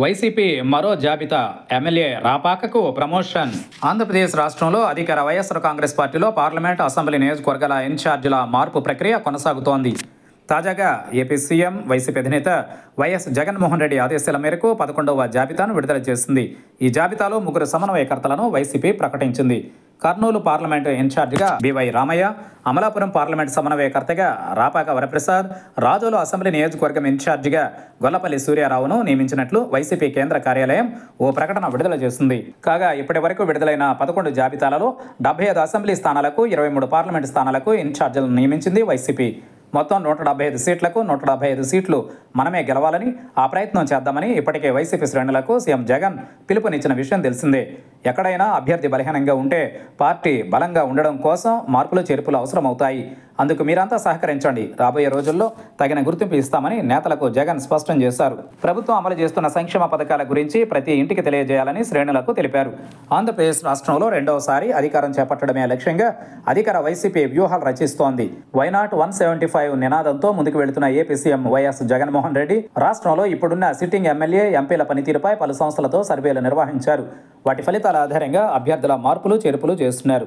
YCP మరో జాబితా MLA రాపాకకు promotion. Andhra Pradesh రాష్ట్రంలో అధికార వైఎస్ఆర్ కాంగ్రెస్ పార్టీలో పార్లమెంట్ అసెంబ్లీ నియోజకవర్గాల ఇన్ఛార్జీల మార్పు ప్రక్రియ కొనసాగుతోంది. తాజాగా ఏపీ సీఎం వైసీపీ అధినేత వైఎస్ జగన్మోహన్ రెడ్డి ఆదేశాల మేరకు పదకొండవ జాబితాను విడుదల చేసింది. ఈ జాబితాలో ముగ్గురు సమన్వయకర్తలను వైసీపీ ప్రకటించింది. కర్నూలు పార్లమెంటు ఇన్ఛార్జిగా బివై రామయ్య అమలాపురం పార్లమెంట్ సమన్వయకర్తగా రాపాక వరప్రసాద్ రాజోలు అసెంబ్లీ నియోజకవర్గం ఇన్ఛార్జిగా గొల్లపల్లి సూర్యారావును నియమించినట్లు వైసీపీ కేంద్ర కార్యాలయం ఓ ప్రకటన విడుదల చేసింది. కాగా ఇప్పటి వరకు విడుదలైన పదకొండు జాబితాలలో డెబ్బై ఐదు అసెంబ్లీ స్థానాలకు ఇరవై మూడు పార్లమెంట్ స్థానాలకు ఇన్ఛార్జీలను నియమించింది వైసీపీ. మొత్తం నూట డెబ్బై ఐదు సీట్లకు నూట డెబ్బై ఐదు సీట్లు మనమే గెలవాలని ఆ ప్రయత్నం చేద్దామని ఇప్పటికే వైసీపీ శ్రేణులకు సీఎం జగన్ పిలుపునిచ్చిన విషయం తెలిసిందే. ఎక్కడైనా అభ్యర్థి బలహీనంగా ఉంటే పార్టీ బలంగా ఉండడం కోసం మార్పులు చేర్పులు అవసరమవుతాయి. అందుకు మీరంతా సహకరించండి. రాబోయే రోజుల్లో తగిన గుర్తింపు ఇస్తామని నేతలకు జగన్ స్పష్టం చేశారు. ప్రభుత్వం అమలు చేస్తున్న సంక్షేమ పథకాల గురించి ప్రతి ఇంటికి తెలియజేయాలని శ్రేణులకు తెలిపారు. ఆంధ్రప్రదేశ్ రాష్ట్రంలో రెండవసారి అధికారం చేపట్టడమే లక్ష్యంగా అధికార వైసీపీ వ్యూహాలు రచిస్తోంది. Why not one seventy five నినాదంతో ముందుకు వెళుతున్న AP CM YS Jaganmohan Reddy రాష్ట్రంలో ఇప్పుడున్న సిట్టింగ్ ఎమ్మెల్యే ఎంపీల పనితీరుపై పలు సంస్థలతో సర్వేలు నిర్వహించారు. వాటి ఫలితాలు ఆధారంగా అభ్యర్థుల మార్పులు చేర్పులు చేస్తున్నారు.